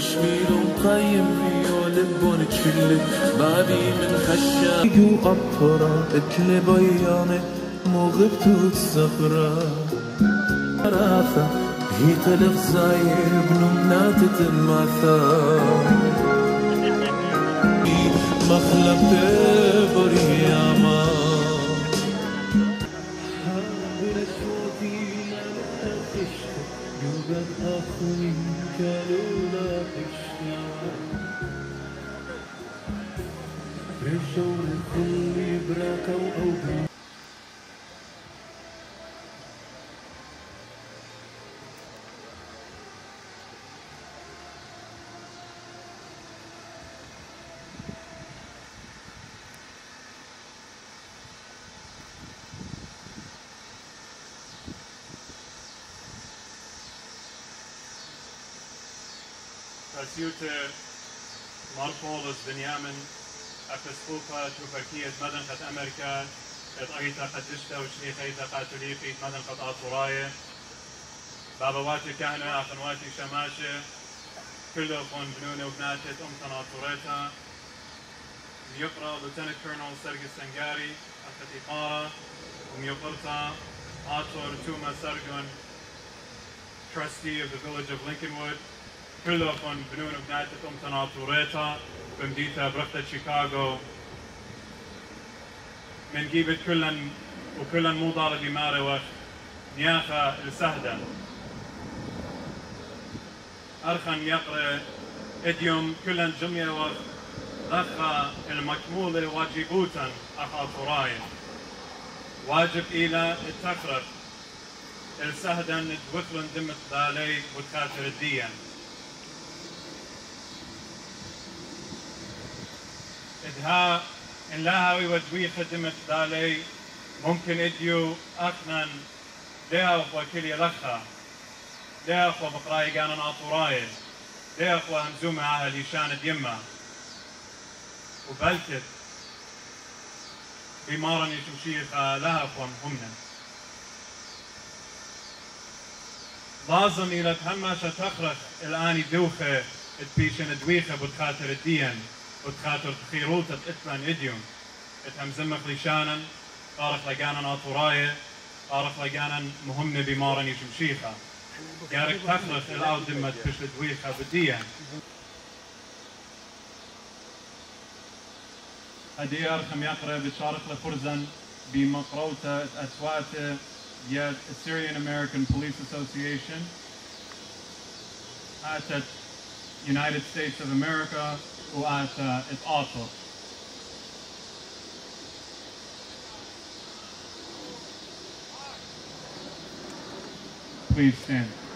وشميل ومقيم فيه لبون تشل بابي من خشا وقطرة اتل بيانة مو غبت الصخرة رافة هي تلف زاير بنمنا تتماثل مخلب برياما يوجد أخ منك لولا رجعوا لكل براكة Persiute Marpolis Benjamin Episcopa Tufakiet Madanqat Amerika قد أيتا قد جشتا وشني خيتا قاتليقي مدنقة آطوراية بابا واتي كهنة أخنواتي شماشة. كله خون بنونة وبناتت أم تناطوريتا ميقرا لوتنت كولونel سرقي السنجاري أخت إقارة وميقرتا آطور توما سرقون trustee of the village of Lincolnwood. كلكم بنون وبناتكم تناطوريتا بمديتا برخة شيكاغو من جيبت كلن وكلن مو ضال بمارة وقت نياخا السهدة. أرخن يقرأ إديوم كلن جميع وقت أخا المكمول واجبوتا أخا طراين واجب إلى التخرج. السهدن دوثلن دمت ذالي وتخاطر الدين إدها إن لها ويودوي خدمة ذالي ممكن إديو أخنن ده أخوة كلي لخا ده أخوة بقراي قانا ناطوراي. ده أخوة همزومة أهل يشان ديما. وبلكت بمارا يشمشيخ لها أخوة مهمنا لازم إلى تهمشة تخرج الآن دوخة تبيشن دويخة بتخاطر الدين. وتخاطر تخيروت اتلان اديوم إتهم زمخ لشانا طارق لقانا ناطوراية طارق لقانا مهمة بمارن يشمشيخة. يارك تخلق الأو دمت بش دويخة بديا. هدي أرخم يقرأ بشارق لفرزن بمقروطة أسوات يا Syrian American Police Association. at United States of America. who answer uh, is Arthur. Please stand.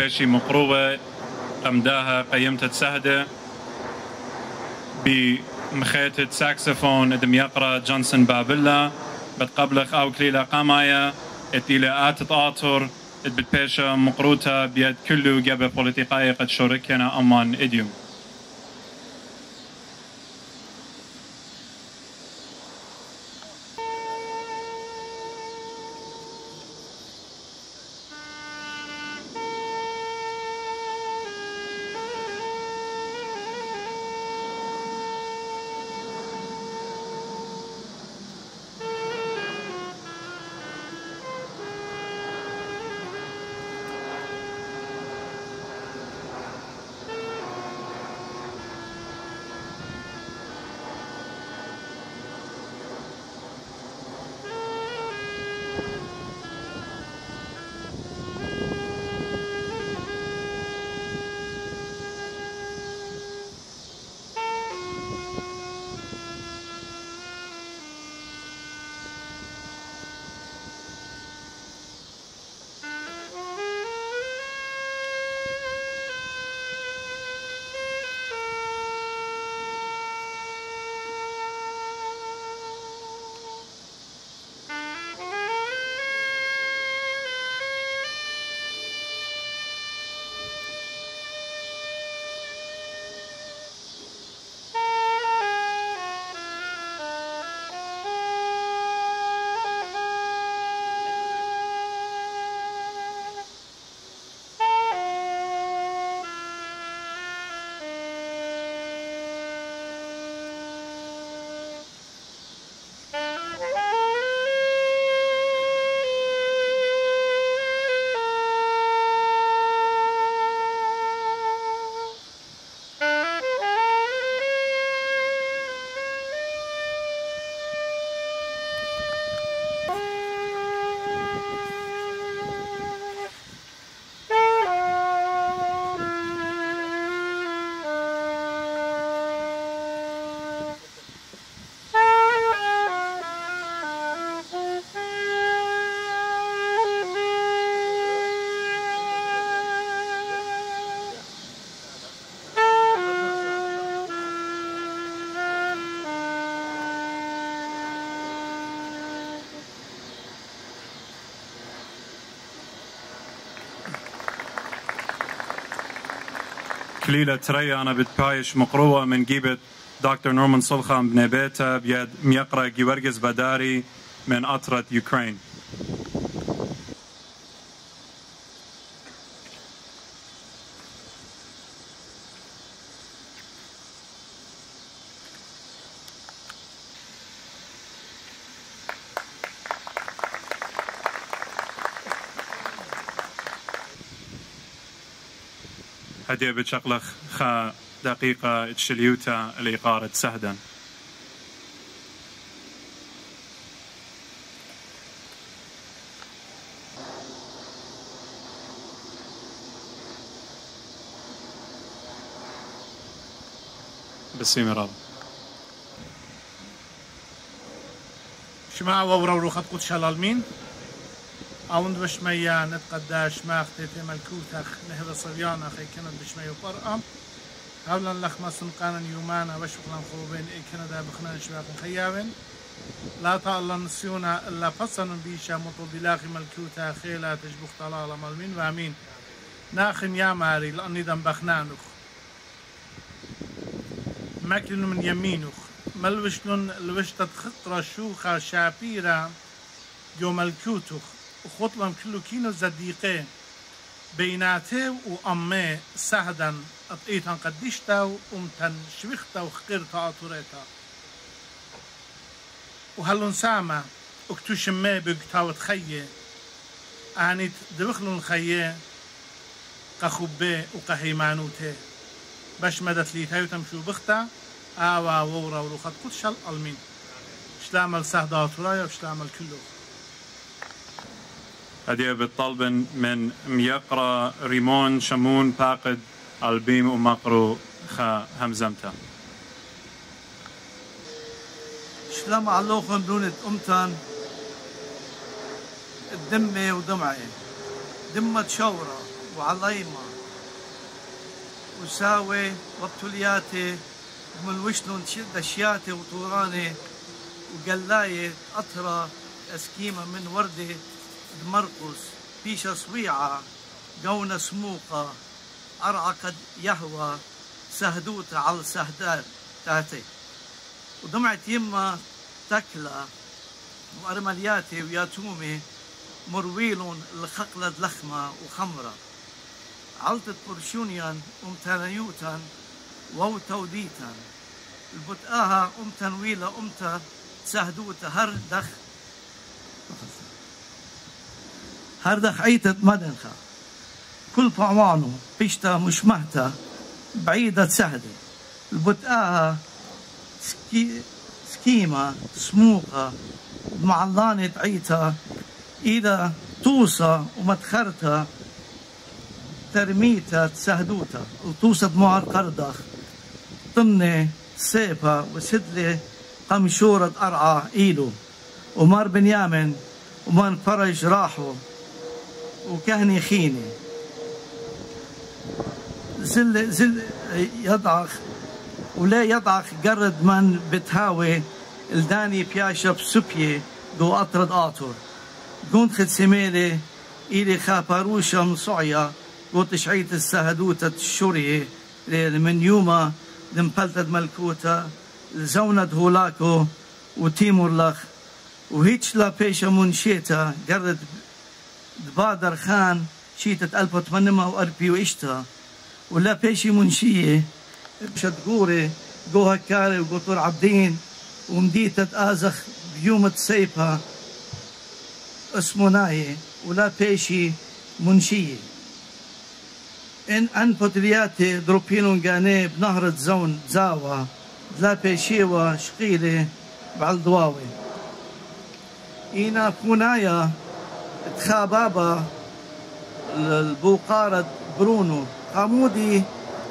بتباشي مقروبة قمداها قيمت سهدة بمخيتة ساكسفون آدم يقرأ جونسون بابلا بتقبلخ أو كليلا قامايا. اتيلا آت تاطر بتباشا مقروتا بيد كله جاب بوليتيقاي قد شاركنا أمان إديوم. كليلة تريا أنا بتبايش مقروة من جيبة دكتور نورمان صلخان بن بيتا بيد ميقرأ جيورجز بداري من أطرة يوكرين. هدية بتشقلخ خا دقيقة تشليوتا الإقارة سهدا. بسيم رب. شما وورا وروخت قد شلالمين؟ اوند بشميا نتقداش ماخ تيتي ملكوتخ نهب صبيانا خي كند بشمي وقرأم هولا لخ ما سنقانا يومانا وشغلا خوبين اي كندا بخنان شباق خيابين لا تعالى نسيونا الا فصن بيشا مطو بلاغي ملكوتا خيلا تجبخ طلالة مالمين وامين ناخم يا ماري لاني دم بخنانوخ ماكلن من يمينوخ ملوشنون لوشتت خطرة شوخة شابيرة جو ملكوتوخ وخطلم كله كينو زديقه بيناته وأمه سهدا أطيتان قدشتا وأمتن شويختا وخقيرتا أطوريتا وهلون ساما اكتوش ما بقتا وتخيه أهانيت دبخلون خيه قخبه وقهيمانوته باش مدت لي تايو تمشو بختا. آوا وورا وروخت قدشل المين شلامل سهدا أطورايا وشلامل كله هدية بالطلب من ميقرأ ريمون شمون باقد ألبيم ومقرو خا همزمتا. شلام علوخن دونت أمتان دمي ودمعي دمة شورة وعليما وساوي وبتولياتي ومن وشلون دشياتي وطوراني وقلاية أطرة أسكيمة من وردة دمرقس بيشا صويعة قونة سموقة أرعى قد يهوى سهدوتا على السهدات تاتي. ودمعت يما تكلا وأرملياتي وياتومي مرويلون لخقلة لخمة وخمرة. علتت برشونيان أمتانيوتان وو توديتان البتآها أم تنويلة أمتا تسهدوتا هر دخ هر دخ عيتت مدنخة. كل بعوانو بيشتا مش مهتا بعيدة سهدة. البتآها سكي سكيمة سموقة معلانة عيتا. إذا توصى ومدخرتها ترميتا تسهدوتا. وتوصى دموع قردخ. ضمن سيبا وسدلي قمشورة أرعى إيلو. ومار بنيامن ومن فرج راحو. وكهني خيني زل زل يضعخ ولا يضعخ قرد من بتهاوي الداني بياشا بسوبيه دو أطرد آتور. قونت خد سميلي إلي خاباروشا مصعيا قوت شعيت السهدوتة الشورية من يوما دمبلتد ملكوتا زوند هولاكو وتيمور لخ وهيتش لا بيشا منشيتا قرد دبادر خان شيتة 1840 وإشتا ولا بيشي منشية. بشت قوري جو هكاري وقطور عبدين. ومديتة آزخ بيومة سيبها اسمه ناي ولا بيشي منشية. إن أن بطرياتي دروبينون قاني بنهر زون زاوة. لا بيشيوة شقيلة بعالدواوي إينا فونايا تخابابا البوقارة برونو. قامودي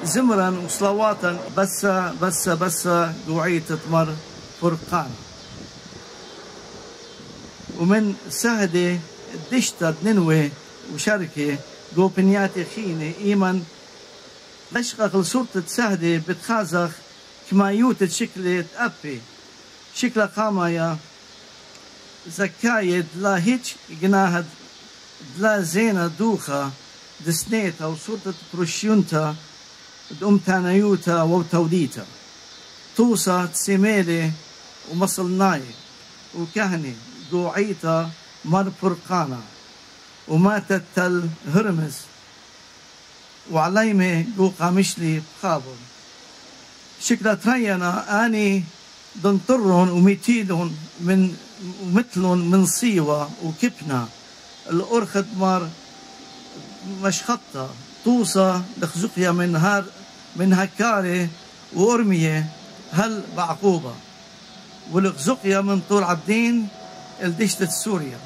زمرا وصلواتا بس بس بس قوعية تمر فرقان. ومن سهدة دشتا ننوي وشركة جو بنياتي خيني إيمن لشقق صورة سهدة بتخازخ كما يوتت شكلة أبي شكلة قامايا زكاية لا هيتش جناهد لا زينة دوخة دسنيتا وصورة بروشيونتا دم تانيوتا وتوديتا توصى تسيميلي ومصلناي وكهني دوعيتا مر فرقانا وماتت تل هرمز وعليمة جو قامشلي بخابل شكلها ترينا أني دنطرهم وميتيدهم من ومثلهم من صيوة وكبنا الأرخد مار مش خطة توصى لخزقيا من هار من هكاري وأرمية هل بعقوبة والخزقيا من طول عبدين الدشتة سوريا.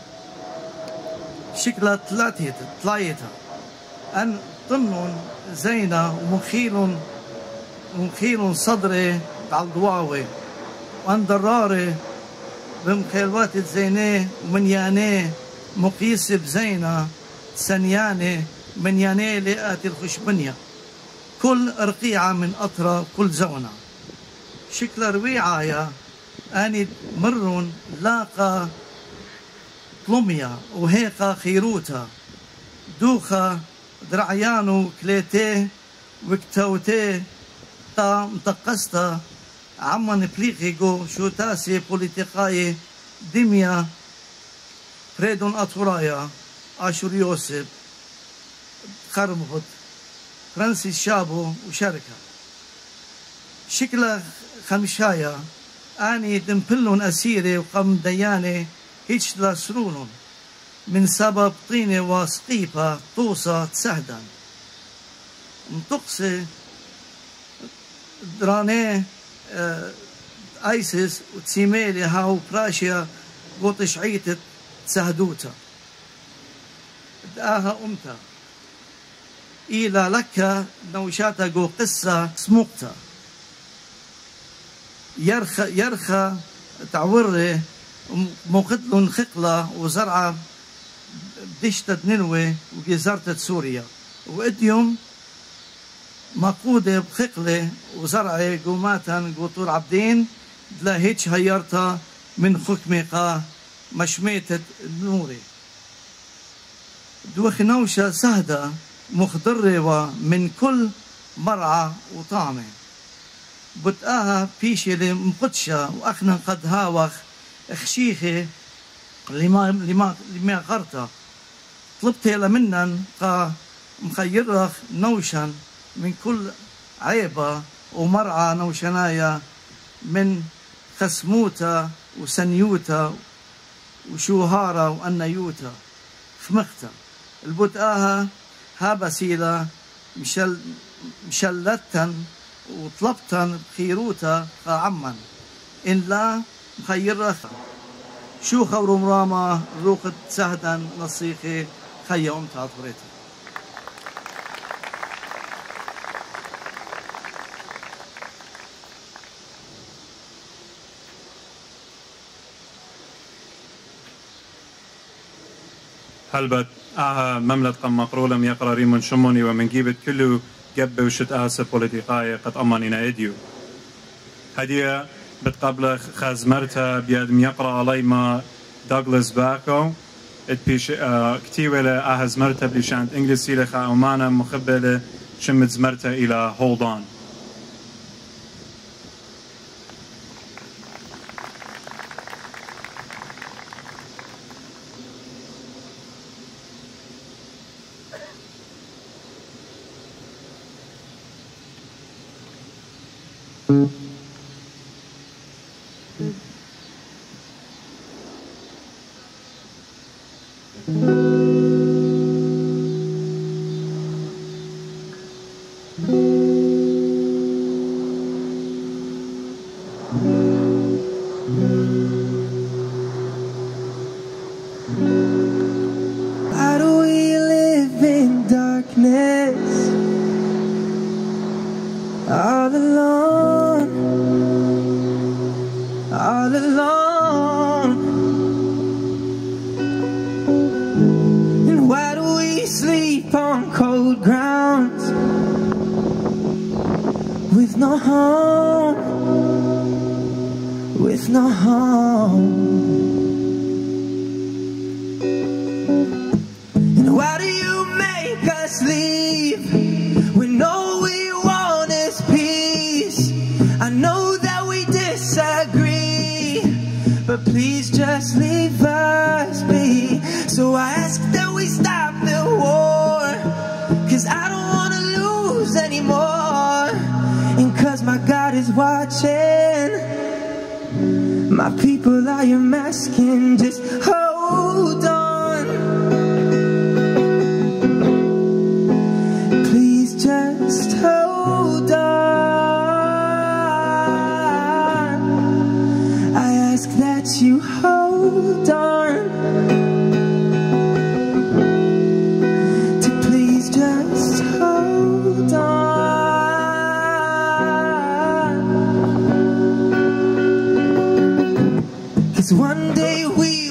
شكلها ثلاثة ثلاثة أن طنن زينة ومخيل ومخيل صدري على الضواوي. وأن دراري بمخيلوات زينة ومن ياني مقيس بزينة سنيانة من ياني لآتي الخشبنية كل رقيعة من أطرى كل زونة شكل رويعة أني مرون لاقى طلميا وهيقا خيروتا دوخا درعيانو كليتي وكتوتي تا متقستا عمان بليغيغو شو تاسي بوليتيقاي دميا فريدون أطورايا آشور يوسف خرمهد فرانسيس شابو وشركة شكلها خمشايا أني دمبلون أسيري وقم دياني هيش لا سرون من سبب طينة وسقيبة توصى تسهدا متقسي دراني ايسس وتسيميلي هاو براشيا قوتش عيتت تسهدوتا داها أمتا. إلى لك نوشاتا جو قصة سموقتا. يرخى يرخى تعوري موقتلن خقلة وزرعة دشتت ننوي وجزرتت سوريا. وإديوم مقودة بخقلة وزرعة قوماتا قطور عبدين دلا هيتش هيرتا من خكمقة مشميتة نوري دوخنوشة سهدة مخضرة من كل مرعى وطعمة. بتقاها بيشي مقدشة وأخنا قد هاوخ خشيخة لما لما لما غرتا. طلبت لمنن قا مخيرخ نوشن من كل عيبة ومرعى نوشنايا من خسموتا وسنيوتا وشوهارا وأنيوتا فمختا البتقاها ها بسيلة مشل مشلتن وطلبتن بخيروتا عمن إن لا مخيرة شو خور مراما روقت سهدا نصيخي خيا أم تعطريتا هلبت آها مملت قم مقرولة يقرأ ريمون شموني ومن جيبت كله جب وشت آسة بوليتيقاية قد أمانينا إيديو هدية بتقبل خازمرتا بيد يقرأ علي ما دوغلاس باكو. بيش آه كتيوة آها زمرتا بلشانت انجلسي لخا أمانا مخبلة شمت زمرتا إلى هولدان Mm-hmm. Cause one day we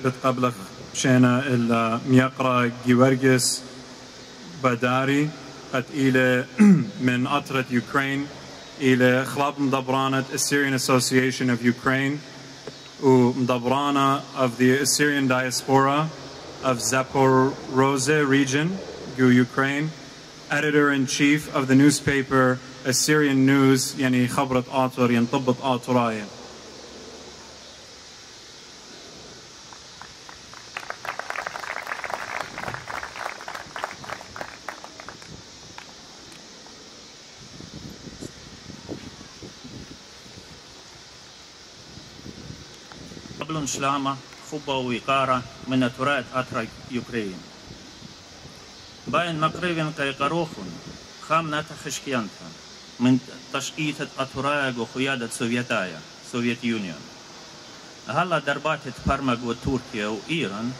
هدية بتقبلك شينا الميقرا جيورجس بداري قد إلى من أطرة يوكرين إلى خلاب مدبرانة Assyrian Association of Ukraine ومدبرانة of the Assyrian diaspora of Zaporozhye region, Ukraine, editor-in-chief of the newspaper Assyrian News يعني خبرة آطر ينطبط آطراية قبل شلامة خبة ووقارة من تراث أترك يوكرين. باين مقربين كي قروخون خامنة خشكيانتا من تشقيت أتراك وخيادة سوفيتايا سوفيت يونيون. هلا دربات برمج وتركيا وإيران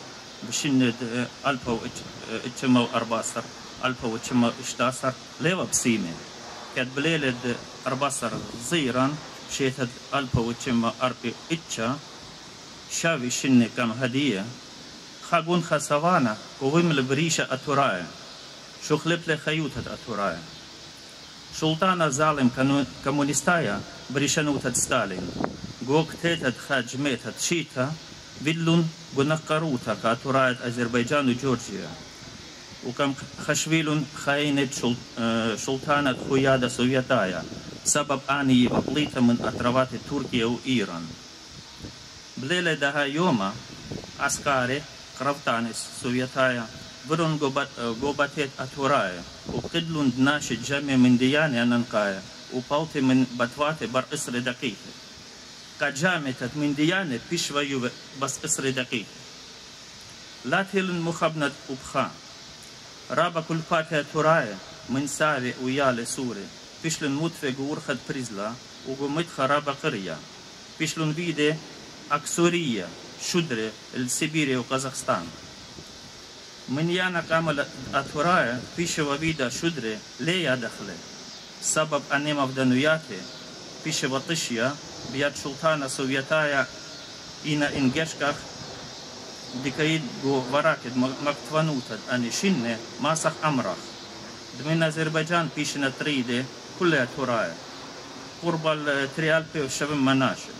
بشند ألفا وإتشما وأرباسر ألفا وإتشما إشتاسر ليوا بسيمة. كانت بليلة أرباسر زيران شيتد ألفا وإتشما أربي إتشا شاوي شنة كم هدية خاقون خسوانا وهم البريشة أتورايا شو خلب لخيوتة أتورايا شلطانا ظالم كانو- كومونيستايا بريشنوتة ستالين جوك تيتت خاج ميتت شيتا فيدلون بنقروتا كاتوراية أذربيجان وجورجيا وكم خشويلون خاينة شل... آه، شلطانة خيادة سوفيتايا سبب آني بقليتا من أطروات تركيا وإيران بليلة دها يوما عسكري قرفتانس سوفيتايا برون قوباتيت أتورايا وقدلون دناش جمع من ديانة ننقايا وبالتي من بتواتي بر إسر دقيقة كجامتت من ديانة بيشوى بس إسر دقيقة لا تهلن مخبنة وبخان رابا كل فاتحة تورايا من ساري ويالي سوري بيشلن متفق ورخد بريزلا وقمت خرابة قرية بيشلن فيدي أكسورية شدرة السيبيريا وقزاقستان من يانا كامل أتورايا بيشوا فيدا شدرة ليه دخلة. سبب أنيما فدنوياتي بيشوا طشيا بيات شلطانة سوفيتايا إنا إنجشكخ ديكايد جو وراكد مكتفانوتد أني شنة ماسخ أمرخ. من أذربيجان بيشنا تريدي كلها تورايا قرب التريالبي والشبم مناشر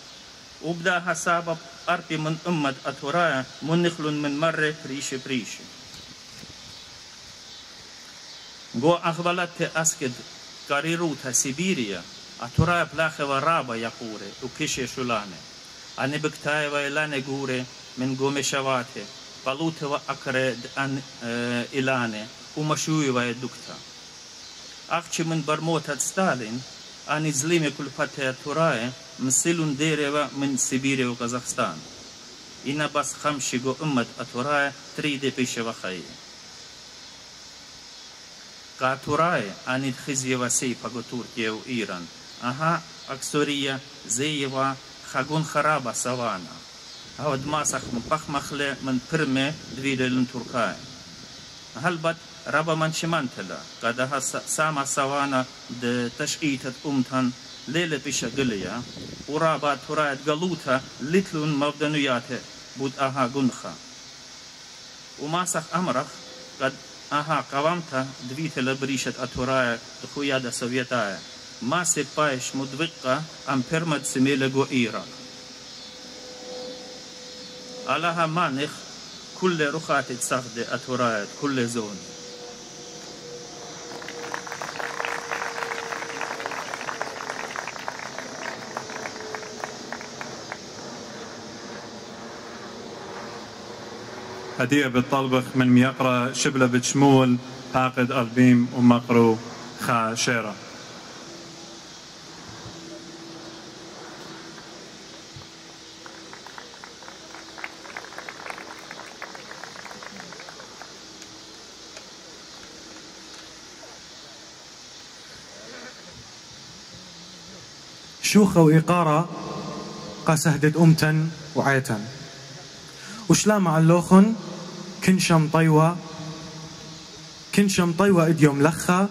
وبداها سابب أربي من أمد أتورايا منخل من مرة بريشي بريشي جو أخبلت أسكد قريروتا سيبيريا أتورايا بلاخي ورابا يقوري وكشي شلاني. أني بكتاي ويلاني قوري من قومي شواتي قلوت وأكرد أن آه، إلاني ومشوي ويدكتا. أخشي من برموتة ستالين anizlime kulpateraturaya msilun dereva min Sibirya u Kazahstan. Ina bas hamşigo ümmet aturaya tride peşe vahayi. Ka aturaya anid hizjeva sej pago Turkije u Iran. Aha, aksorija, zejeva, hagun haraba savana. A od masah pahmahle min pirme dvidelin Turkaya. Halbat ربا من شمانتلا قدها ساما سوانا د تشقيتة أمتن ليلة بيشا قليا ورابا ترايت قلوتا لتلون مبدنويات بود أها قنخا وما سخ أمرخ قد أها قوامتا دويت لبريشت أترايا دخويا دا سوفيتايا ما سيبايش مدوقا أم برمت سميلة ايرا على مانخ كل رخاتي تصخد أترايا كل زوني هدية بالطلبخ من ميقرة شبلة بتشمول حاقد أربيم ومقرو خاشرة شوخة وإقارة قاسهدد أمتن وعيتن وشلا مع اللوخن؟ كنشم طيوة. كنشم طيوة إديوم لخا.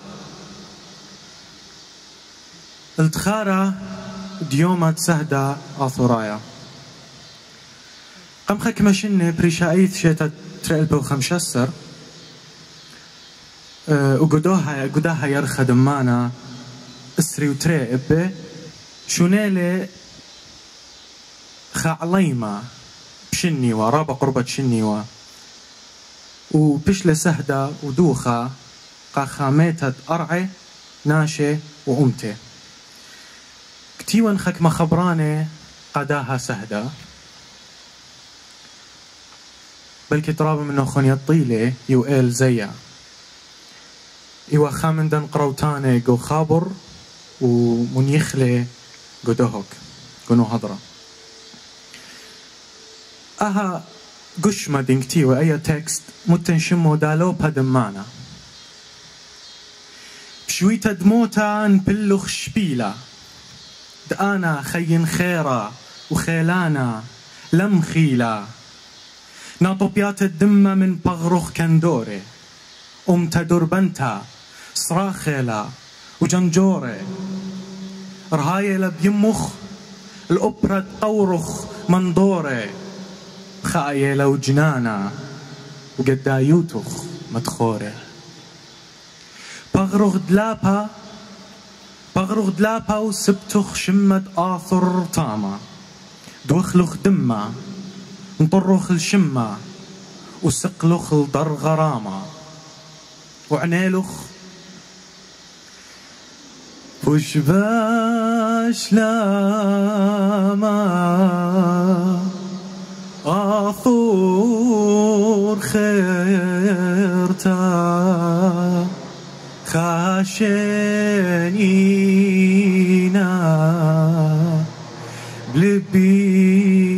التخارة ديومة سهدة آثورايا. قم خك مشنة بريشايث شيتا تريلبو وخمشسر أه وقدوها قداها يرخى دمانا إسري وتري ابي شونيلي خعليما بشنيوا رابا قربة شنيوا وبشلة سهدة ودوخة قا خاميتة أرعي ناشي وأمتي كتيوان خك ما خبراني قداها سهدة. بلكي ترابا منو خون يطيلي يوئيل زيا. إيوا خامندن قروتاني جو خابر ومنيخلي جو دوهوك جو هضرة. أها قش ما دينكتي وأي تكست متنشمو دالو بدمانا بشويتا دموتا نبلخ شبيلا دانا خين خيرا وخيلانا لم خيلا ناطوبيات الدمة من بغرخ كندوري أمتا دربنتا صراخيلا وجنجوري رهايلا بيمخ الأوبرا تطورخ منظوري خايلة وجنانا وقدايوتخ مدخوري بغرغ دلابا بغرغ دلابا وسبتخ شمة آثر طاما دوخلخ دما نطرخ الشمة وسقلخ الضر غرامة وعنيلخ وش باش آثور خيرتا خاشنينا بلبيد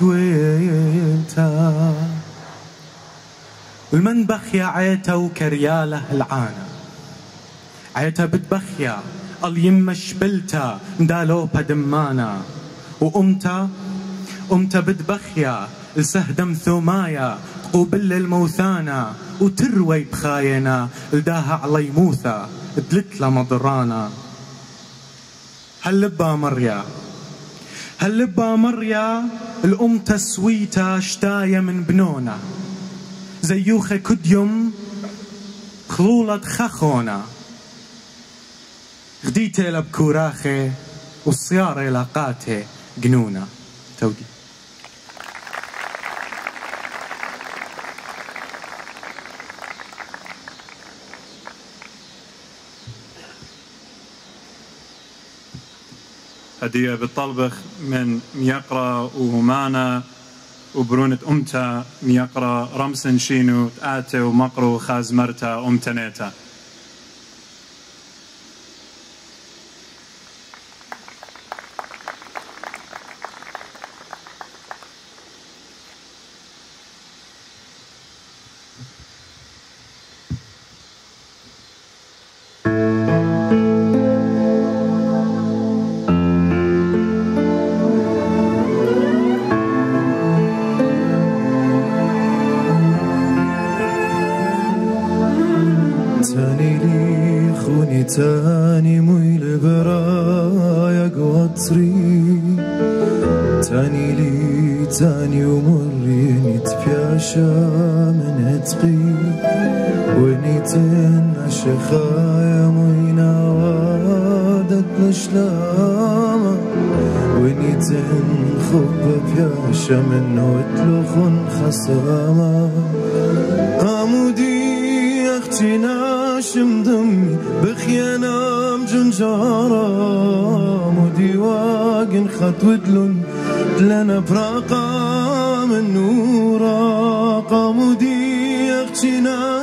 قويلتا والمن بخيا عيتا وكرياله العانة عيتا بتبخيا اليمة شبلتا ندالو بدمانا وأمتا أمتا بتبخيا السهدم ثومايا قوبل الموثانا وتروي بخاينا لداها علي موثى دلت مضرانا. هاللبا مريا هاللبا مريا الأم تسويتا شتاية من بنونا. زيوخة كديم خلولة خخونا غديتي لبكوراخي والصيارة لاقاتي جنونة توقي هدية بالطلبخ من ميقرا وهمانا وبرونة أمتا ميقرا رمسن شينو تآتي ومقرو خازمرتا أمتنيتا.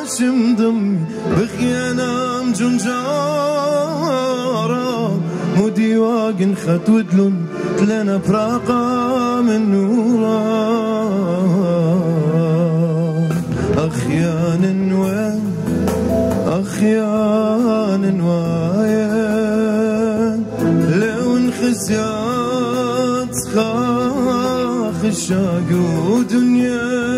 شمدم بخيانام جنجارا. مودي واقن خط ودلن تلانا براقة من نورا. أخيان وين أخيان وين لو انخزيات خاخ الشاق ودنيا.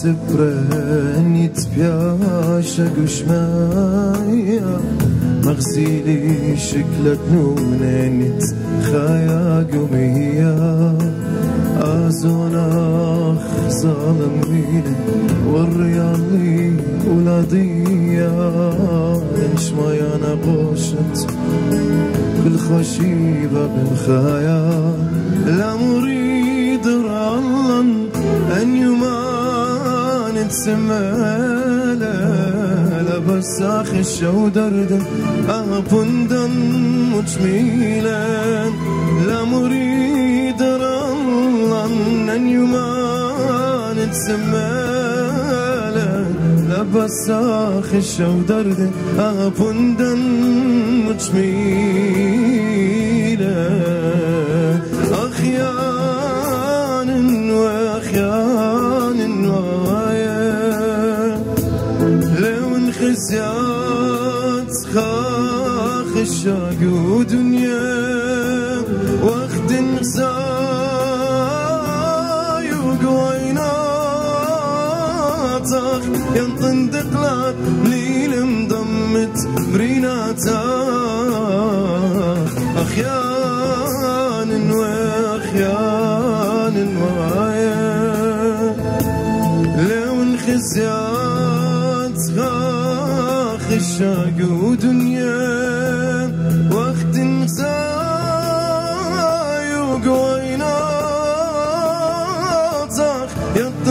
قالت سبرة يتبياشق وشمايا مغسيلي شكلت نومنين خايا قوميا. آزون أخ ظالم ميلي والريالي ولادية ليش ما يانا قوشت بالخشيبة بالخيال يمان تسمالا لا بس أخش ودردن أبندن مجميلا لا مريد رالله أن يمان تسمالا لا. بس أخش ودردن أبندن مجميلا ودنيا وقت انخزاي وقويناتك ينطندق لك ليل مضمت بريناتك. أخيان وأخيان ويا لو انخزيات خاخ الشاق ودنيا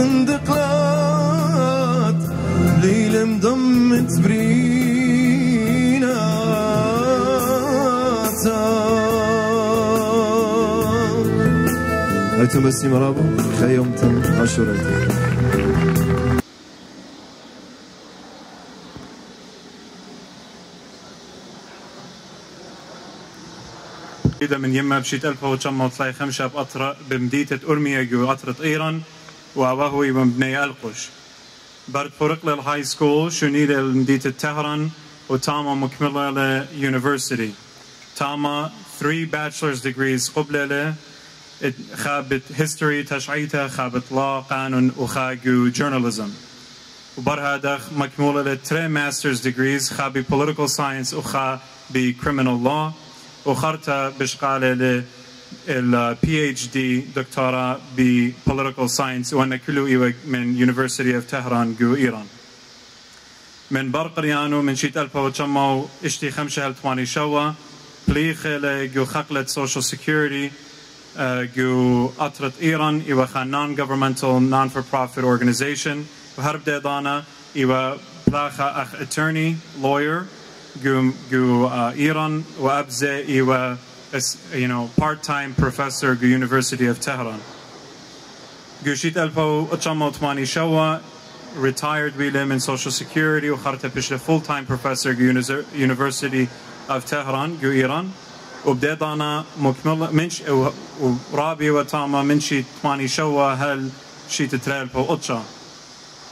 يطندق لات ليل مضمت بريناتك هيتم بسي مرابو خيومتم عشورتك إذا من يما بشيت ألف وشم وطلعي خمسة بقطرة بمديتة أرمية جو قطرة إيران. وأبوه بني ألقش. برد فرق للهاي سكول شنيدة لمديتة تهران وتاما مكملة ليونيفرسيتي تاما 3 bachelor's degrees قبلة له. خابت history تشعيتها خابت law قانون وخاجو journalism وبرها دخ مكمولة ل 3 master's degrees خابي political science وخا ب criminal law. وخرتا بشقالة ل ال PhD دكتوراه ب political science وأنا كله إيوة من University of Tehran جو إيران. من برقريانو من شيت ألفا وشمو إشتي خمسة هل تواني شوا. بليخة لجو خقلة social security جو أطرت إيران إيوة خان non-governmental non-for-profit organization. وهرب ديضانا إيوة بلاخة أخ attorney lawyer جو جو إيران. وأبزة إيوة is, you know part-time professor جو University of Tehran. جو شيت ألفا وشمو تواني شوا retired ويلا من social security وخرت بشله full time professor جو University of Tehran جو إيران وبديت أنا مكمل منش ورابي وتاما منشي ثماني شوا هل شي تتريل بو أطشا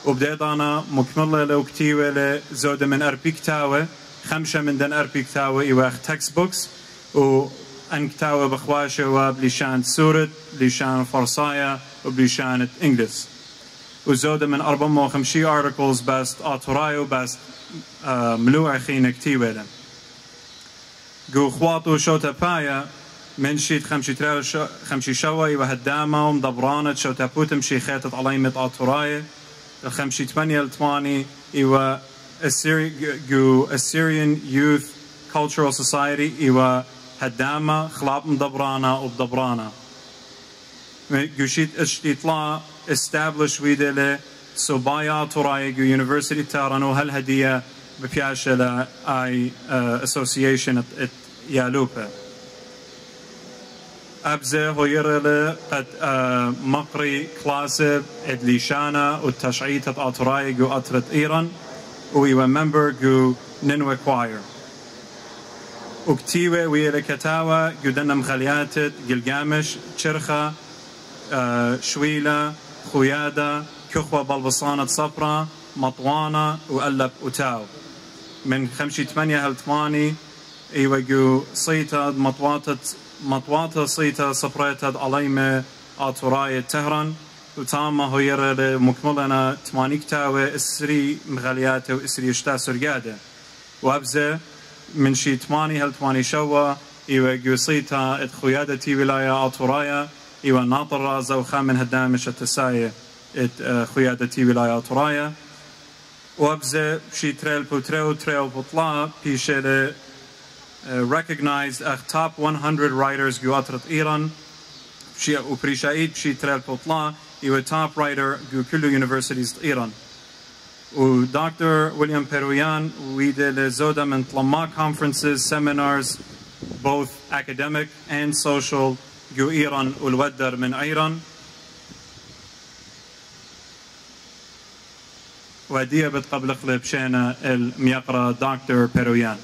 وبديت أنا مكملة لو كتيوة لزودة من أربيك تاوة خمسة من دن أربيك تاوة إيواخ تكست بوكس و أنكتاوة بخواشة وبليشان سورة بليشان فرصايا وبليشان إنجلس وزودة من 450 articles بس آتورايو بس آه، ملوع خينا كتيوة لن جو خواتو شوتا بايا من شيت خمشي ترى خمشي شوي وهدامة ومدبرانة شوتا بوتم شي خيطت عليمة آتوراية. الخمشي تمانية لتماني إيوا جو Assyrian Youth Cultural Society إيوا هدامة خلاب مدبرانة وبدبرانة جوشيت اشتيطلا establish ويدلة سوبايا توراي جو University تارانو هالهدية ببياشة لا اي association يالوبا أبزه هو يرى قد مقري كلاسب إدليشانا والتشعيت أطراي جو أطرت إيران ويوا ممبر جو ننوى كواير وكتيوة ويا كتاوى جو دنا مخلياتت جلجامش شرخة شويلة خويادة كخوة بلبصانة صفرة مطوانة وقلب وتاو من خمشي ثمانية هل ثماني أيوه جو صيتا مطواتة مطواتة صيتا صفريتا عليمة آتوراي تهران وتاما هو يرى مكملنا تمانيك تاوي اسري مغالياته واسري اشتا سرقادة وابزة من شي تماني هل تماني شوا إيوه جو صيتا ات خيادتي ولاية آتورايا إيوه ناطر رازا وخام من هدامش التساية ات خيادتي ولاية آتورايا وابزة شي تريل بوتريو تريل بطلا بيشيلة recognized a top 100 writers جواترت إيران. شي وبريشايد شي تريل بوتلا يو top writer جو كل universities إيران. ودكتور ويليام بيرويان ويدي لزودا من طلما conferences seminars both academic and social جو إيران والودر من إيران ودية بتقبل قلب شينا الميقرة دكتور بيرويان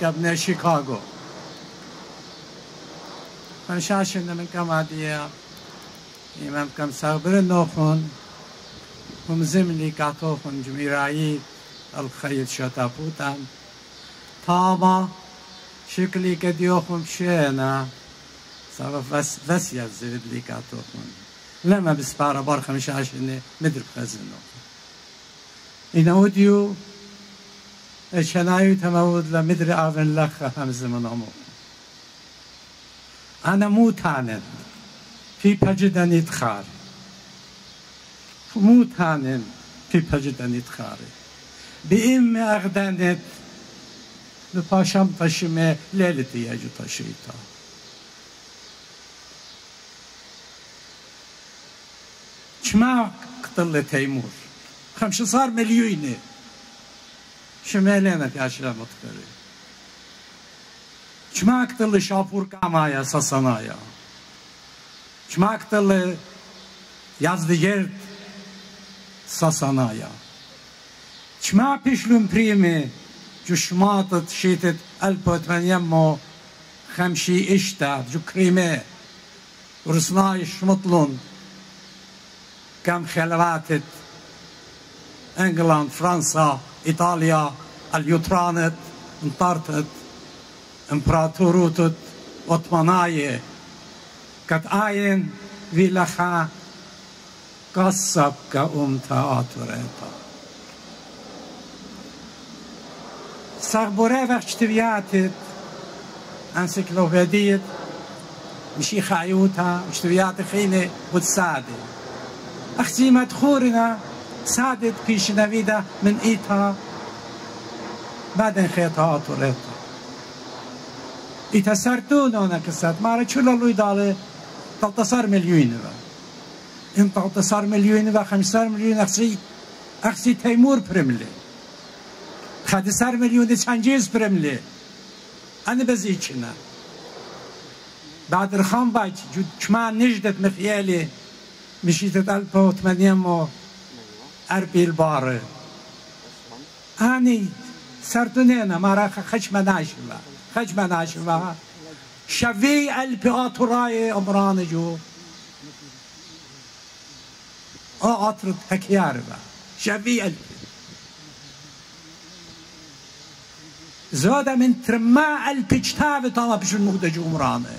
Governor Chicago. فنشاشن من كم عادية إمام كم صابر نوخون هم زملي كاتوخون جميرائي الخيط شتابوتان تاما شكلي كديوخون بشينا صار بس بس يزيد لي كاتوخون لما بسبارة بارخة مشاشن مدر بخزنو إن أوديو شنايو تمود لمدري آفن لخ همز من أمو أنا مو تانن في بجدن يتخار مو تانن في بجدن يتخار بإم أغدنت بپاشم تشمه ليلتي يجو تشيتا شما قتل تيمور خمسة صار შემეელენა აშრამოთქერი ჩმაკტლე შაპურკამაა სასანაა ჩმაკტლე yazdıgert sasanaya? Çma pişlüm primi cüşmatat şitet el potmenyen mo hemşi işte cükrimi? Rusnay şmutlun kam helvatet England, Fransa, ايطاليا اليوترانت انطرتت امبراطوروتت اوتمانايه كت اين فيلخا قصب كأم تآتوريتا سغبوري وقتوياتت انسيكلوبيدية مشي خايوتا اشتويات خينة وتساعدي أختي مدخورنا صدت پیش نویده من ایتا بعد این خیطا آتورت ایتا سردون آنه کسد مارا چولا لوی داله تلتا سر ملیوینه و. این تلتصار ملیون و خمسار ملیون اخسی اخسی تیمور پرملی خدسر ملیونه چنجیز پرملی انا بزی چنه بعد رخان باج جو چما نجدت الپا اتمنیم و арбилбары ани сардунена мараха хачманашва хачманашва шави алпиатурае омранеҷу о атру такиярва шави алпи زود من ترما البجتاب طلب شنو دجو عمرانه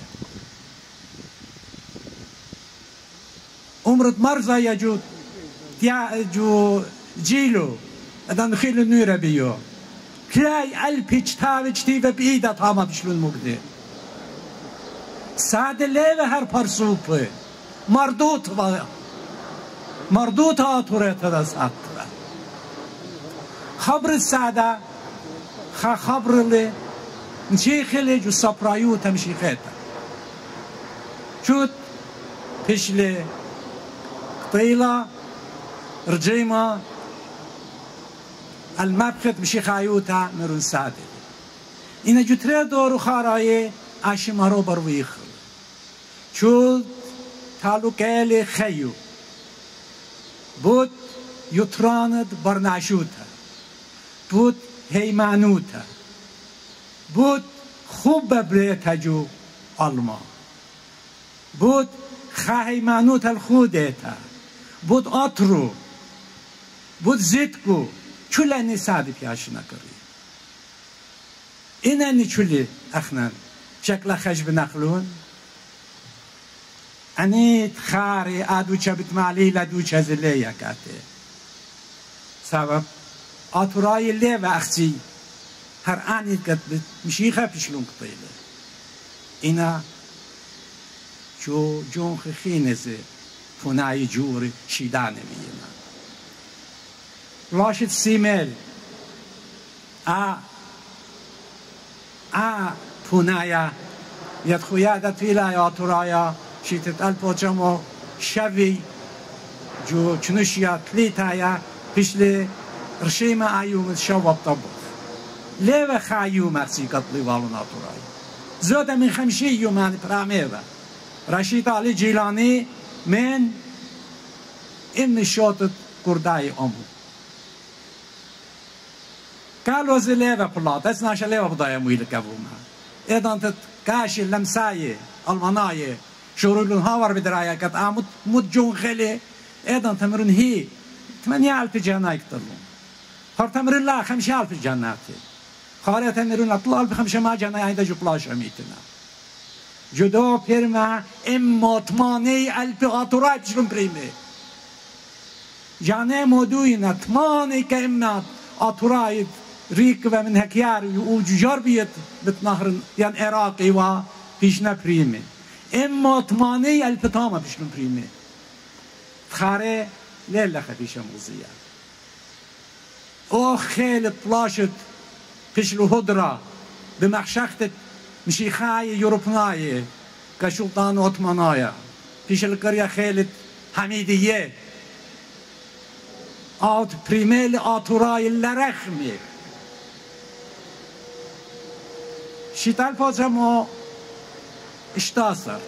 عمرت مرزا يجود جو تيا جو جيلو ادان خيلو نورا بيو كلاي البيج تاوج تيفا بإيدا تاما بشلون مقدي سعد الليلة هر برسوب مردوت با مردوت آتوريت هذا سعد خبر السعدة خا خبر اللي نشيخ اللي جو سبرايو تمشي خيتا شوت بشلي قطيلة رجيمة المبخت بشي خايوتا مرون ساده اینا جوتره دورو خارای اشمارو برویخ چود تالوکل خیو بود یتراند برناشوتا بود هیمانوتا بود خوب ببریتا جو آلما بود خهیمانوت الخودتا. بود آترو Bu zid ku. Çuleni sadi piyaşına kırıyor. إنني شلي أخنا شكل خشب نخلون أني خاري أدوشة بتمالي لدوشة زلية كاتي سبب أتراي لي وأخسي هر آني میشی مشيخة بشلون قطيلة اینا جو جون خينزي فناي جوری شیدانه مينا راشد سیمل آ آ پونايا يدخويا دتيلا يا شیت شيتت البوچمو شوي جو چنشيا تليتايا بشلي رشيما ايوم شوا بطبخ ليه خايو مرسي قتلي والنا ترايا زود من یومانی يومان براميبا رشيد علي جيلاني من ام شوتت کردای امو قالوا زي ليفا بلاد اسنا شا ليفا بضايا مويل كابوما ايضا تت كاشي لمساية المناية شورولون هاور بدرايا كت امود مود جون خلي ايضا تمرون هي ثمانية ألف جنة يقتلون خار تمرون لا خمسة ألف جنة خارة تمرون أطلع ألف خمسة ما جنة هيدا جو بلاش أميتنا جدا پیرما اماتمانی الپیغاتورای پیشون پریمه جانه مودوینا تمانی که امات اتورای ريك من هكيار وجار بيت بتنهر يعني عراقي و بيشنا بريمي إما طماني البتامة بيشنا بريمي خاري ليلة خديشة مغزية أو خيل بلاشت بيشلو هدرة بمخشخت مشيخاي يوروبناي كشلطان اوتمانايا بيش القرية خيلت حميدية. اوت بريميل آتوراي اللرخمي شیتال پازمو اشتاسر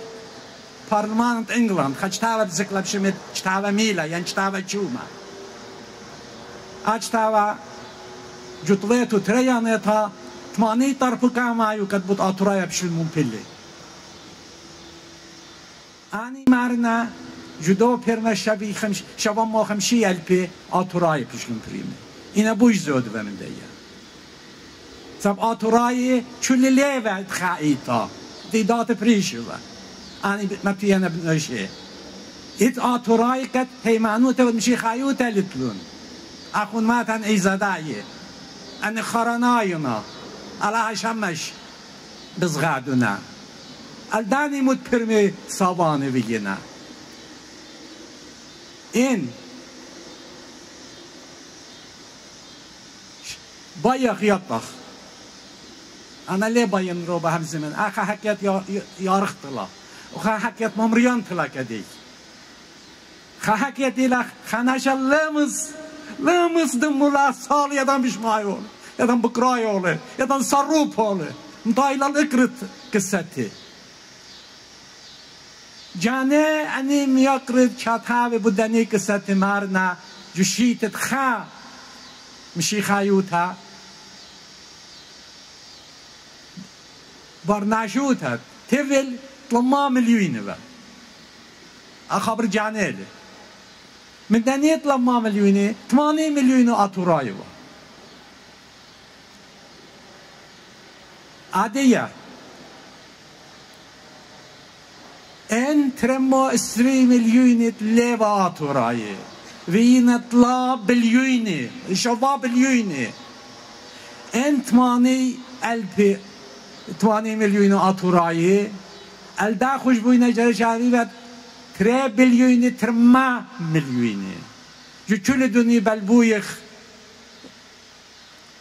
پارلمانت انگلند خد چتاوا بزکلب شمت چتاوا میلا یعنی چتاوا چوما اچتاوا جطليتو تريانيتا تماني طرف كامايو كد بوت اترايا بشل ممبلي اني مارنا جدو پرنا شبي خمش شبا ما خمشي البي اترايا بشل ممبلي اینا بوش زود سب آتورای چولی لیوه خائیتا دیدات پریشوه آنی مبتیانه بنوشه ایت آتورای کت هیمانوت و مشی خایوت لتلون اخون ماتن ایزادایه ان خراناینا على شمش بزغادنا الداني مت برمي صابانه بينا این بايخ يطخ аналебаин ро ба ҳамзимин ақа ҳакият ёриқ тила уха ҳакият момриён тилака дей ха ҳакият ила ханаша лымыз лымыз дымула сол ядан бишмай ол ядан букрой ол ядан сарруп ол мтайлал икрит киссати جانه انی میاقرد چاتاوی بودنی کسات مرنا جوشیتت خا مشی خایوتا برناشوتا تفل طلما مليون با اخبر جانيل من دنيا طلما مليون 8 مليون اتوراي با عادية. إن ترمو 3 مليون ليفا اتوراي وين طلا بليوني شباب بليوني إن 8 الف 8 مليون اتوراي الدا خوش بوينه جرشاري و 3 بليون ترما مليون جو كل دني بلبويخ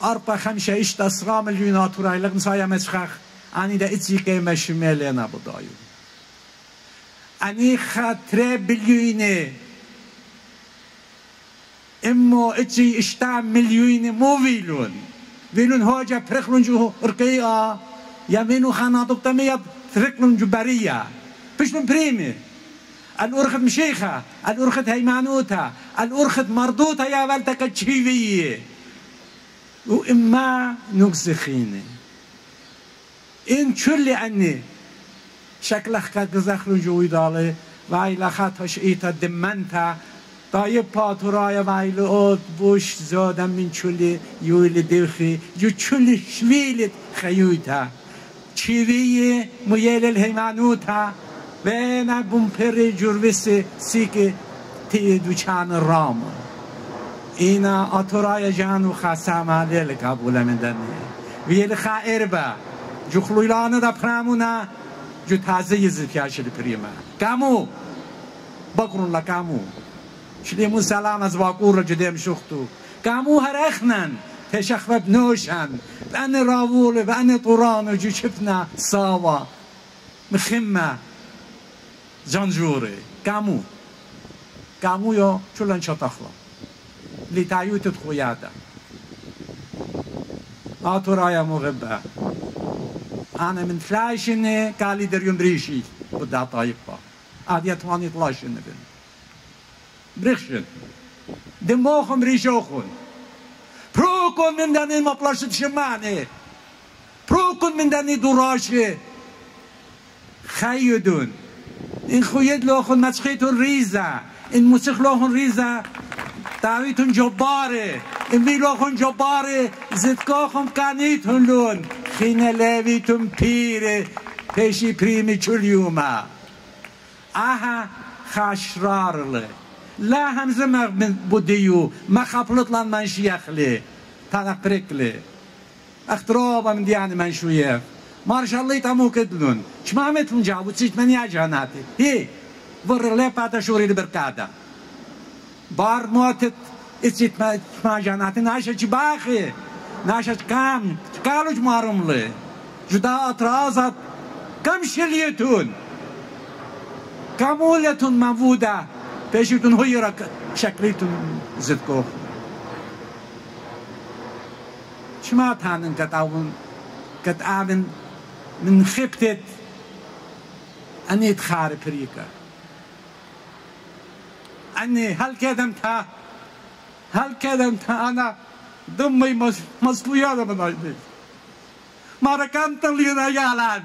أربعة خمسة إيش تسرا مليون اتوراي لكن سايا مسخخ أني دا إتسي كيما شمالنا بدايو أني خا 3 بليون امو اتشي اشتا مليون مو فيلون فيلون هوجا برخلون جو ارقيا يمينو خناطق تمية تركلون جبرية بشلون بريمي الأرخد مشيخة الأرخد هيمانوتا الأرخد مردوتا يا ولتك تشيفية وإما نقزخيني إن شلي عني شكلك قد زخلون جوي دالي وای لخطش ایتا دمنتا دایه پاتورای وایل اوت بوش زادم من چولی یولی دیخی جو چولی شویلت Chile mulher el heimanuta vena bun per giurvese sike te duchan اینا آتورای جانو و خسام دل قبول میدنی ویل خیر با. جو دا پرامونا جو تازه یزی پیاشل پریما کامو. بقرون لکامو. شلیمون سلام از واقور جدیم شختو کامو هر اخنن. تشخ بنوشن بأن راوول بأن طوران وجو شفنا ساوا. مخمة. جنجوري قامو. قامو يو شلن شطخلا لتعيوت تخوياتا آتورايا مغبة. أنا من فلاشني قالي دريون بريشي بدا طايبا عادي تواني طلاشن بن. بريخشن دموخم ريشوخون Procon min dani ma plašit shimani. Procon min dani durashi. خیدون این خوید لاخون مسخیتون ریزه این موسیق لاخون ریزه دعویتون جباره این بی لاخون جباره زدگاخون قنیتون لون خینه لیویتون پیره پیشی پریمی چلیومه اها خشرارله لا همزه مغ بودیو مخپلت لان منشیخله. تانا بريكلي اخترابا من دياني من شويخ ما شاء الله تمو كدلون. شما مثل جابو تسيت من يا جاناتي. هي. ور لي باتا شوري البركادا بار موتت. تسيت ما جاناتي. ناشا باخي. ناشا كام قالوا جمارم لي. جدا أطرازت. كم شليتون؟ كمولتون مووده پیشتون هوی را شکلیتون زد کو شما تانن کت آون کت آون من خبتت أني تخار بريكا أني هل كدم تا هل كدم تا أنا دمي مصلويا من أجل. ما ركنت لي رجالان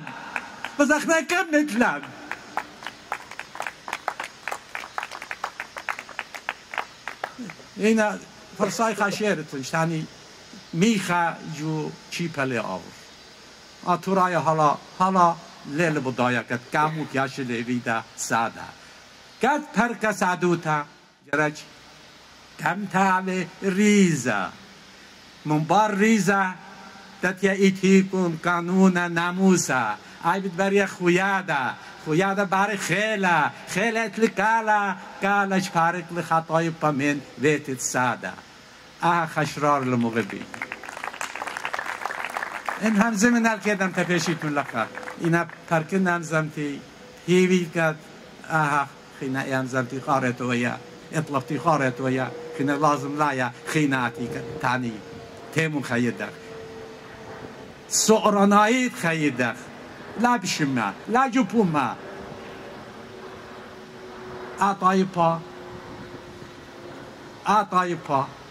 بس إحنا كم نتلان اینا فرسای خاشیرتش تانی میخه جو چی پلی آور. آتورای حالا حالا لیل بودایا کت کامو کیاش لیوی دا سادا کت پر سادو تا گرچ کم تا ریزا من بار ریزا تتی ایتی کن کانون ناموسا ای بید بری خویادا خویادا بار خیلا خیلیت لکالا کالش پارک لخطای پامین ویتت سادا آه خشرار المغبی این هم زمین هل کردم تپیشیتون لکا اینا پرکن هم زمتی هیوی کد آه خینا ایم زمتی خارت ویا اطلبتي خارت ويا خينا لازم لا يا خيناتي تاني تيمون خيدك سؤرانايت خيدك لا بشما لا جبوما آت خود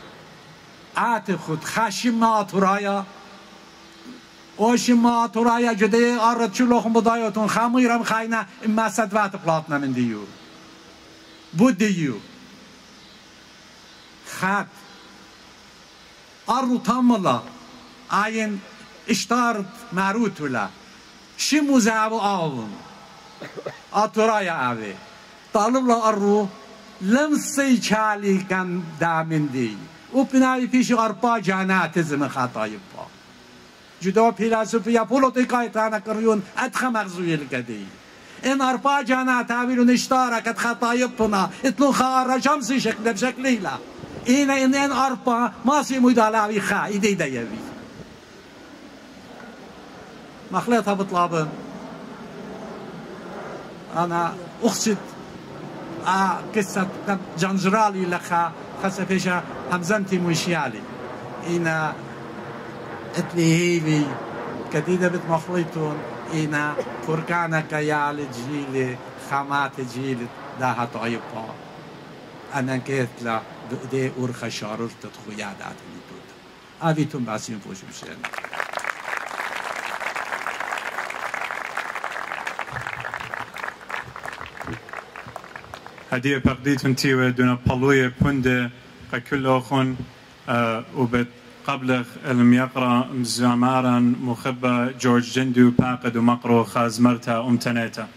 عهد خود خشماتورایا اوشماتورایا جده آرد چلوخم بدایتون خمویرم خاینه مسد وقت پلات نمین دیو بود دیو خد ارو تاملا. این اشتار معروتولا شی موزه او آون آتورایا اوی طالب لا ارو لمسی چالی کن دامن دیو و بناوي پیش أربا جانات زم خطايب با جدا فيلسوفيا بوليتيكا تانا كريون أدخى مغزوية الكدي إن أربا جانات عملوا اشتاركت خطايبنا اتلو خارجام سي شكل بشكل لا این این این أربعة ما سي مدالاوي خا إيدي ديوي. مخلطها بطلابن. أنا أقصد آه قصة جنجرالي لخا. خاصة فيشا إنا اتلي هيلي كديدة بت مخلطون إنا فركانا كيال جيلي خامات جيلي داها طيبا أنا كيتلا بده أورخ شارور تدخو يادات اللي توتا أبيتم باسين فوش بشين هدية بقديتون تيوة دون بلوية بونده كل أخون آه وبت قبلغ الميقرا مزامارا مخبة جورج جندو باقد ومقرو خازمرتا أمتنيتا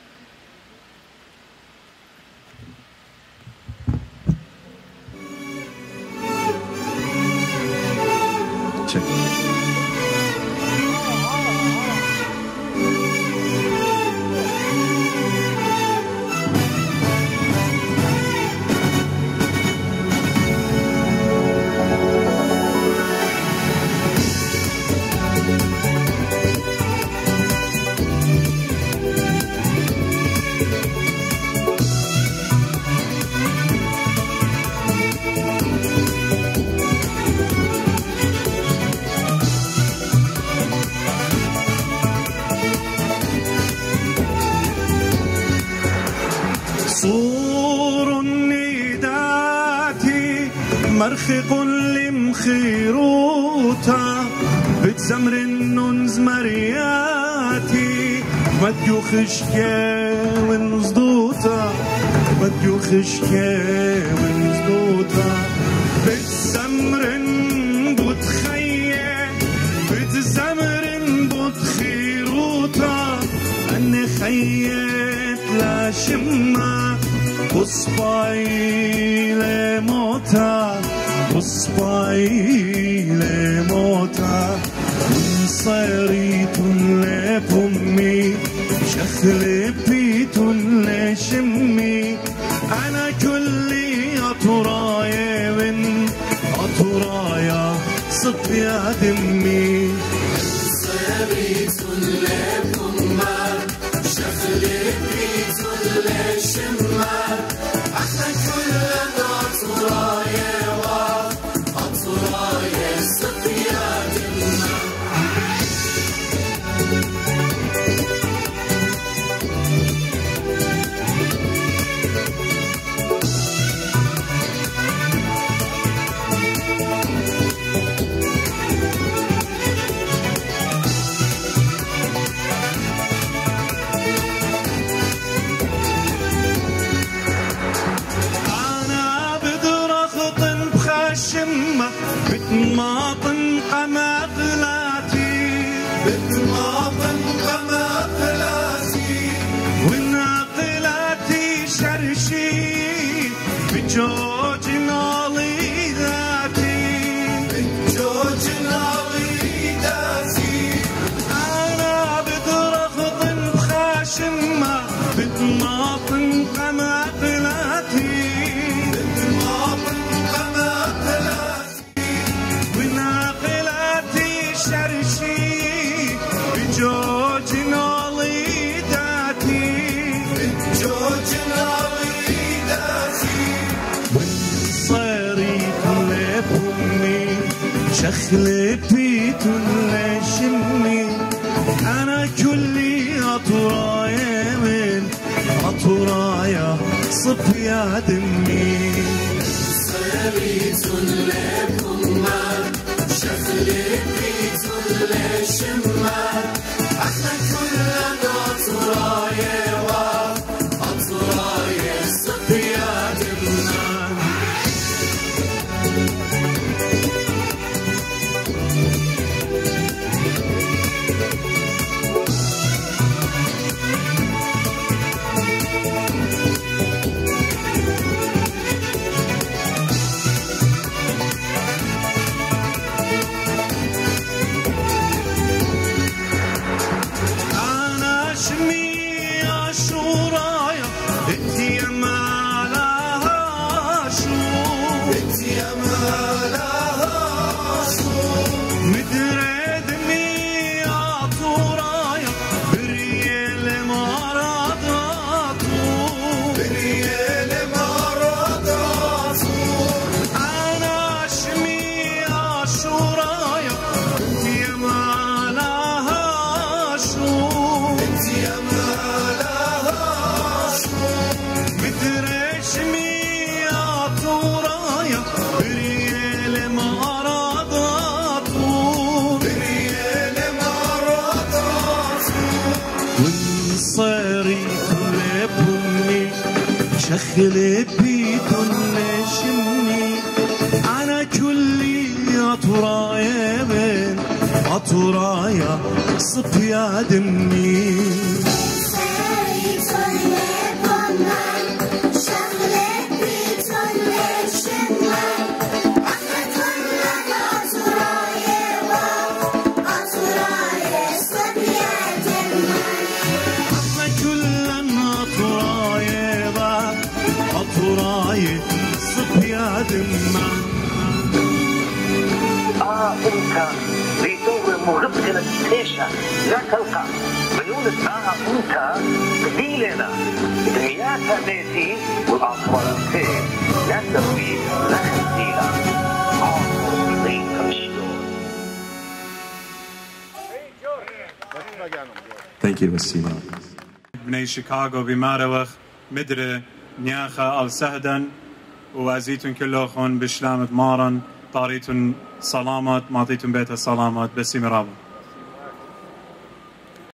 مديو خشكا ونزدوتا مديو خشكا صفيا دمي مالها شو انت شخلت بيت شمني أنا كلي اطرايا من اطرايا صفيا دمي بيدور مغبغرة تيشة لا تلقى بيونس آه أنت قبيلنا دنياتا بيتي والأطفال لا تروي لا الشدود Thank you, Wasima. بني شيكاغو بماروخ مدري نياخا السهدا وأزيتن كلوخن بشلامة مارن طاريتن salamat, ma të i të mbetë salamat, besim e rabën.